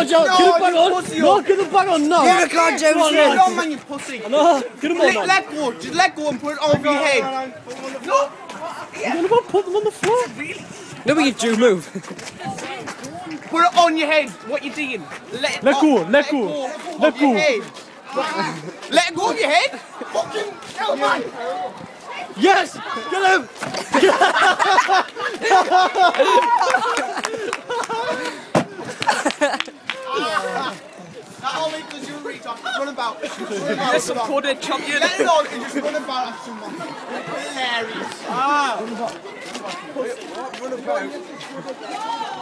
No, Joe, No, get it back you on. pussy No, up. get it back on now. Yeah, go on, James. Come on, Put it lads. on, man, you pussy. No, get him on, Let, man. let go. Just let go and put it over your head. No. What about put them on the floor? No, we do move. Put it on your head. What you doing? Let, it Let up. go, let go, of let your go. head. let go of your head. Fucking hell, man. Yes! Get him! That only because you're a retard. Run about. Run about. Yes, of course, they're champion. Let it on and just run about at someone. Hilarious. Ah. Run about.